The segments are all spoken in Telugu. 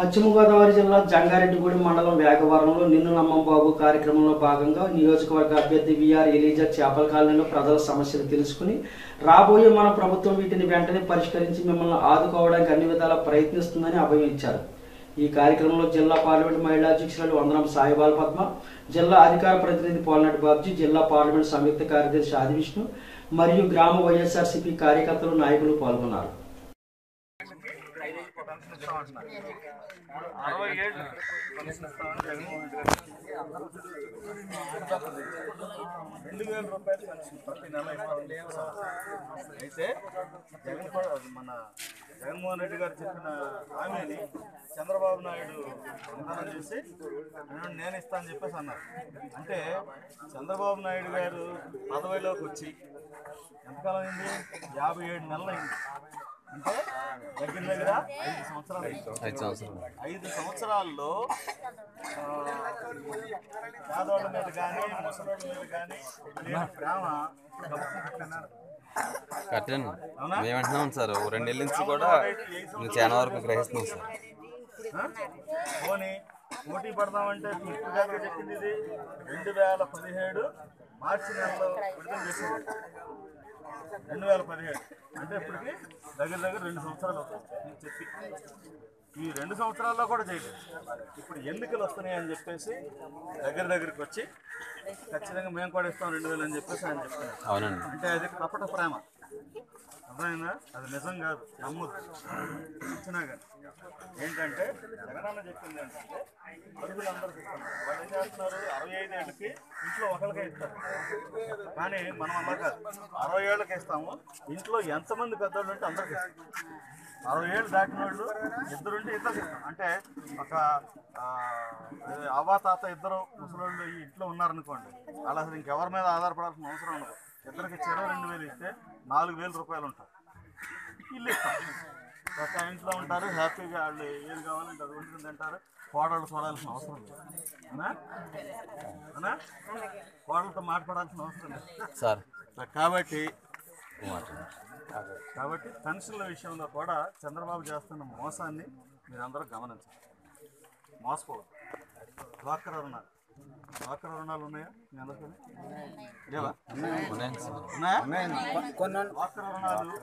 పశ్చిమ గోదావరి జిల్లా జంగారెడ్డిగూడెం మండలం వేగవరంలో నిన్ను నమ్మం బాబు కార్యక్రమంలో భాగంగా నియోజకవర్గ అభ్యర్థి విఆర్ ఎలీజా చేపల కాలనీలో ప్రజల సమస్యలు తెలుసుకుని రాబోయే మన ప్రభుత్వం వీటిని వెంటనే పరిష్కరించి మిమ్మల్ని ఆదుకోవడానికి అన్ని విధాలా ప్రయత్నిస్తుందని అభయం ఇచ్చారు. ఈ కార్యక్రమంలో జిల్లా పార్లమెంట్ మహిళా అధ్యక్షురాలు వందనం సాయిబాల పద్మ జిల్లా అధికార ప్రతినిధి పోలనాటి బాబ్జీ జిల్లా పార్లమెంట్ సంయుక్త కార్యదర్శి ఆది విష్ణు మరియు గ్రామ వైఎస్ఆర్సీపీ కార్యకర్తలు నాయకులు పాల్గొన్నారు అరవై ఏళ్ళు పెన్షన్ ఇస్తామని జగన్మోహన్ రెడ్డి గారు రెండు వేల రూపాయలు ప్రతి నెల అయితే జగన్ కూడా మన జగన్మోహన్ రెడ్డి గారు చెప్పిన హామీని చంద్రబాబు నాయుడు నిర్మాణం చేసి "నేను- నేను చెప్పేసి అన్నారు. అంటే చంద్రబాబు నాయుడు గారు పదవిలోకి వచ్చి ఎంతకాలం అయింది? యాభై ఏడు నెలలు అయింది. దగ్గర దగ్గర ఐదు సంవత్సరాలు సంవత్సరాల్లో ఆ, పేదవాళ్ళ మీద కానీ ముసలోళ్ళ మీద కానీ ప్రేమ కట్టాను అవునా? మేము అంటున్నాం సార్. ఓ రెండేళ్ళ నుంచి కూడా చాలా వరకు గ్రహిస్తున్నాం సార్? పోనీ పోటీ పడదామంటే కాదు చెప్పింది ఇది. రెండు వేల పదిహేడు మార్చి నెలలో విడుదల చేసింది. రెండు వేల పదిహేడు. అంటే ఇప్పటికి దగ్గర దగ్గర రెండు సంవత్సరాలు అవుతుంది. చెప్పి ఈ రెండు సంవత్సరాల్లో కూడా చేయలేదు. ఇప్పుడు ఎన్నికలు వస్తున్నాయి అని చెప్పేసి దగ్గర దగ్గరికి వచ్చి ఖచ్చితంగా మేము కూడా ఇస్తాం రెండు వేలు అని చెప్పేసి ఆయన చెప్తున్నారు. అంటే అది కపట ప్రేమ. అర్థమైందా? అది నిజం కాదు నమ్మొద్దు. ఇచ్చినా కానీ ఏంటంటే జగనన్న చెప్పింది ఏంటంటే అడుగులందరికీ చెప్తున్నారు. వాళ్ళు ఏం చేస్తున్నారు? అరవై ఐదు ఏళ్ళకి ఇంట్లో ఒకరికే ఇస్తారు. కానీ మనం అలా కాదు. అరవై ఏళ్ళకి ఇస్తాము. ఇంట్లో ఎంతమంది పెద్దవాళ్ళు ఉంటే అందరికీ ఇస్తాం. అరవై ఏళ్ళు దాటిన వాళ్ళు ఇద్దరుంటే ఇద్దరు ఇస్తాం. అంటే ఒక అవ్వ తాత ఇద్దరు ముసలోళ్ళు ఈ ఇంట్లో ఉన్నారనుకోండి వాళ్ళు అసలు ఇంకెవరి మీద ఆధారపడాల్సిన అవసరం ఉండదు. ఇద్దరికి చెరవ రెండు వేలు ఇస్తే నాలుగు వేల రూపాయలు ఉంటాయి ఇల్లు ఇస్తాం. ఒక ఇంట్లో ఉంటారు హ్యాపీగా వాళ్ళు ఏది కావాలంటే అది వండుకుని తింటారు. కోడళ్ళు చూడాల్సిన అవసరం లేదు. కోడలతో మాట్లాడాల్సిన అవసరం లేదు. సార్. కాబట్టి కాబట్టి పెన్షన్ల విషయంలో కూడా చంద్రబాబు చేస్తున్న మోసాన్ని మీరందరూ గమనించాలి. మోసపోవద్దు. డ్వాక్రా రుణాలు డ్వాక్రా రుణాలు ఉన్నాయా మీ అందరికీ? లేవా? ఉన్నాయండి సార్ ఉన్నాయా. డ్వాక్రా రుణాలు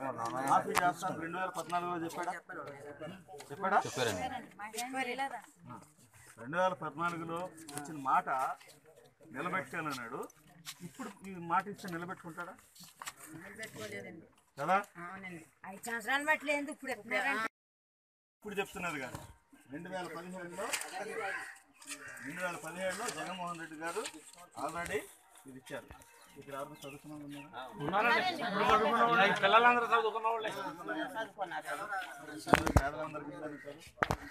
మాఫీ చేస్తాను. రెండు వేల పద్నాలుగులో చెప్పాడా? చెప్పాడా? చెప్పారండి. రెండు వేల పద్నాలుగులో ఇచ్చిన మాట నిలబెట్టానన్నాడు. ఇప్పుడు ఈ మాట ఇస్తే నిలబెట్టుకుంటాడా? కదా? ఐదు సంవత్సరాలు ఇప్పుడు చెప్తున్నారు కానీ రెండు వేల పదిహేడులో రెండు వేల పదిహేడులో జగన్మోహన్ రెడ్డి గారు ఆల్రెడీ ఇది ఇచ్చారు. చదువుకున్న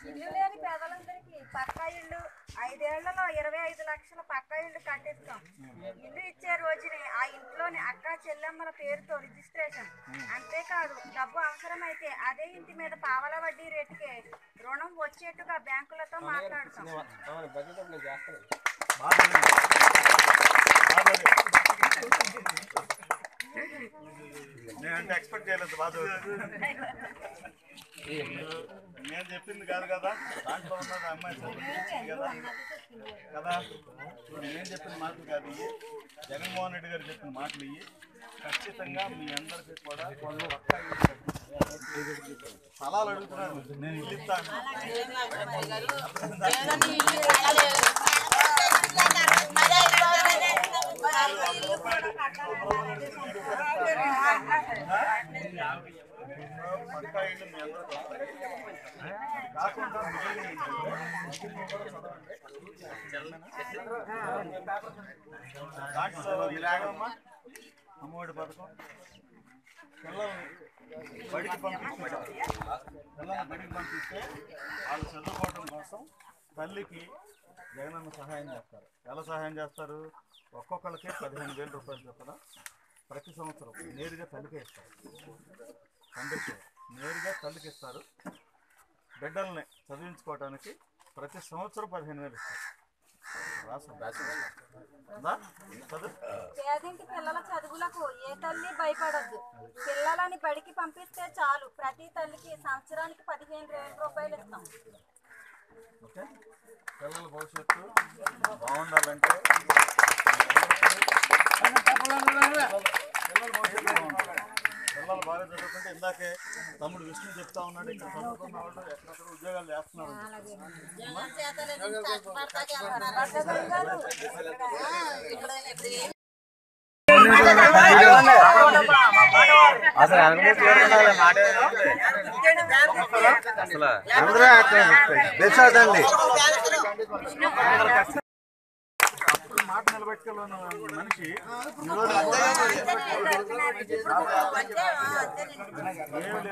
ఇల్లు లేని పేదలందరికీ పక్కా ఇల్లు. ఐదేళ్ళలో ఇరవై ఐదు లక్షల పక్కా ఇల్లు కట్టిస్తాం. ఇల్లు ఇచ్చే రోజునే ఆ ఇంట్లోని అక్క చెల్లెమ్మల పేరుతో రిజిస్ట్రేషన్. అంతేకాదు డబ్బు అవసరమైతే అదే ఇంటి మీద పావల వడ్డీ రేటుకే రుణం వచ్చేట్టుగా బ్యాంకులతో మాట్లాడుతాం. నేనంటే ఎక్స్పెక్ట్ చేయలేదు బాధ నేను చెప్పింది కాదు కదా దాంట్లో ఉన్నది అమ్మాయి కదా. కదా? ఇప్పుడు నేను చెప్పిన మాటలు కాదు ఇవి. జగన్మోహన్ రెడ్డి గారు చెప్పిన మాటలు ఇవి. ఖచ్చితంగా మీ అందరికీ కూడా వాళ్ళు స్థలాలు అడుగుతున్నాను. నేను ఇల్లు ఇస్తాను పక్కా ఇల్లు మీ అందరికీ వస్తాయి. కాకుండా మిగిలిన దాంట్లో ఇలాగమ్మా అమ్మఒడి పథకం పిల్లల్ని బడికి పంపించారు పిల్లల్ని బడికి పంపిస్తే వాళ్ళు చదువుకోవడం కోసం తల్లికి జగనన్న సహాయం చేస్తారు. ఎలా సహాయం చేస్తారు? ఒక్కొక్కరికి పదిహేను వేల రూపాయలు చొప్పున ప్రతి సంవత్సరం నేరుగా తల్లికే ఇస్తారు. తండ్రికి నేరుగా తల్లికి ఇస్తారు. బిడ్డల్ని చదివించుకోవడానికి ప్రతి సంవత్సరం పదిహేను వేలు ఇస్తారు. పేదింటి పిల్లల చదువులకు ఏ తల్లి భయపడద్దు. పిల్లలని బడికి పంపిస్తే చాలు. ప్రతి తల్లికి సంవత్సరానికి పదిహేను వేల రూపాయలు ఇస్తాం. ఓకే? పిల్లల భవిష్యత్తు బాగుండాలంటే పిల్లల భవిష్యత్తు బాగుండాలి. పిల్లలు బాగా చదువుకుంటే ఇందాకే తమ్ముడు విష్ణు చెప్తా ఉన్నాడు ఇక్కడ చదువుకున్న వాళ్ళు ఎక్కడెక్కడ ఉద్యోగాలు చేస్తున్నారు అసలు అసలు అప్పుడు మాట నిలబెట్టుకోవాలన్న మనిషి.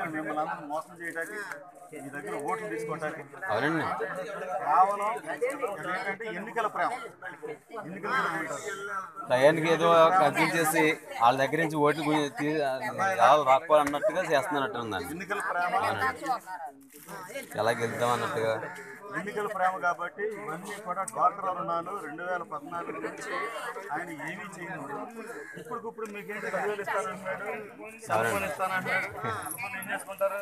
మిమ్మల్ని అందరూ మోసం చేయడానికి మీ దగ్గర ఓట్లు తీసుకోవడానికి కేవలం ఏంటంటే ఎన్నికల ప్రేమ. ఎన్నికల టయానికి ఏదో కల్పించేసి వాళ్ళ దగ్గర నుంచి ఓట్లు రాకపోవాలన్నట్టుగా చేస్తున్నట్టు ఉందండి. ఎన్నికల ప్రేమ. ఎలా గెలుద్దాం అన్నట్టుగా. ఎన్నికల ప్రేమ కాబట్టి ఇవన్నీ కూడా డ్వాక్రా రుణాలు రెండు వేల పద్నాలుగు నుంచి ఆయన ఏమీ చేయలేదు. ఇప్పటికిప్పుడు మీకేంటి రెండు వేలు ఇస్తానంటున్నాడు? Cell phone ఇస్తానంటున్నాడు? ఏం చేసుకుంటారు?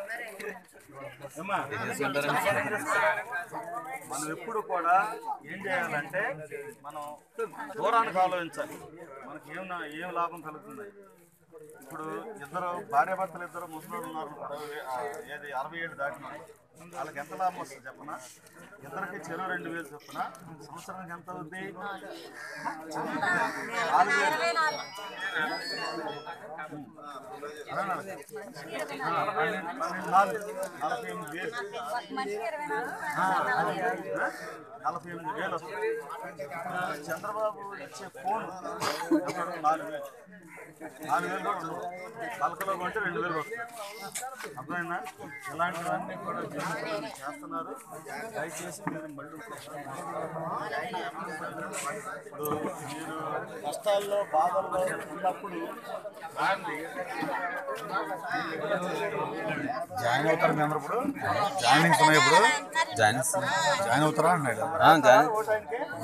మనం ఎప్పుడు కూడా ఏం చేయాలంటే మనం దూరానికి ఆలోచించాలి. మనకి ఏం ఏం లాభం కలుగుతుంది? ఇప్పుడు ఇద్దరు భార్యాభర్తలు ఇద్దరు ముసలి ఉన్నారు. అరవై ఏది అరవై ఏడు దాటిన వాళ్ళకి ఎంత లాభం వస్తుంది చెప్పన ఇద్దరికి చెరువు రెండు వేలు చొప్పున సంవత్సరానికి ఎంత అవుద్ది నాలుగు వేలు నాలుగు. నలభై ఎనిమిది వేలు నలభై ఎనిమిది వేలు వస్తుంది చంద్రబాబు ఇచ్చే ఫోన్ నాలుగు వేలు నాలుగు వేలు కూడా ఉండవు పలకలో కొంటే రెండు వేలు వస్తుంది అర్థమైందా ఇలాంటివన్నీ కూడా చేస్తున్నారు. దయచేసి మీరు మళ్ళీ ఇప్పుడు మీరు కష్టాల్లో బాధల్లో ఉన్నప్పుడు జాయిన్ అవుతారు మేము ఇప్పుడు? జాయినింగ్స్ ఉన్నాయి ఇప్పుడు? జాయిన్ జాయిన్ అవుతారా? అన్నాడు. జాయిన్.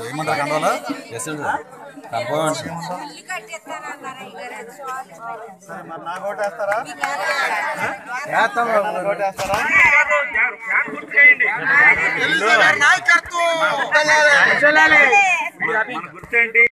ఏమంటారు కండవాలా ఎస్ అండి. సరే మరి నాకు ఓటేస్తారా వేస్తాం ఓటేస్తారా మన గుర్తేంటి